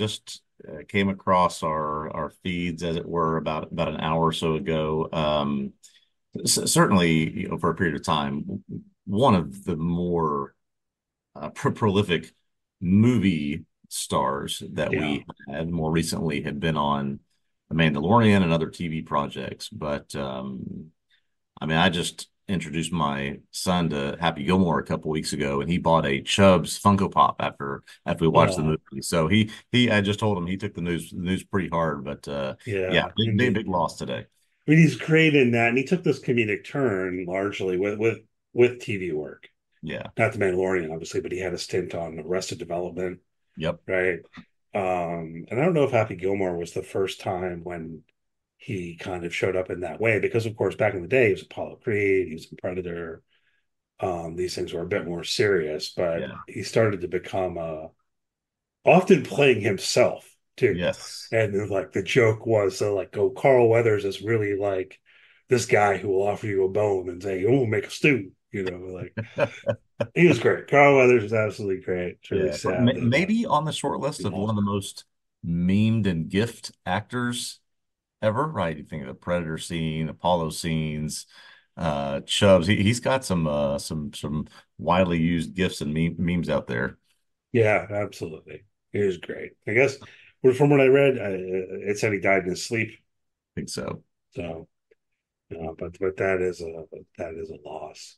just uh, came across our our feeds, as it were, about about an hour or so ago. Um, certainly, you know, for a period of time, one of the more uh, pro prolific movie stars that Yeah. we had more recently had been on The Mandalorian and other TV projects. But um, I mean, I just introduced my son to Happy Gilmore a couple weeks ago, and he bought a Chubbs Funko Pop after after we watched the Oh, movie. So he he I just told him he took the news the news pretty hard, but uh, yeah, yeah. Big big big loss today. I mean, he's great in that, and he took this comedic turn largely with with with TV work. Yeah, Not The Mandalorian, obviously, but he had a stint on Arrested Development, yep, right? Um, and I don't know if Happy Gilmore was the first time when he kind of showed up in that way, because of course, back in the day, he was Apollo Creed, he was in Predator. Um, these things were a bit more serious, but yeah, he started to become uh often playing himself too. yes, And then, like the joke was so like, oh, Carl Weathers is really like this guy who will offer you a bone and say, "Oh, make a stew." You know, like he was great. Carl Weathers was absolutely great. It's really yeah. sad uh, Maybe on the short list of one of the most memed and gift actors ever, right? You think of the Predator scene, Apollo scenes, uh, Chubbs. He he's got some uh some some widely used gifs and meme, memes out there. Yeah, absolutely. He was great. I guess from what I read, uh, it said he died in his sleep. I think so. So, uh, but but that is a that is a loss.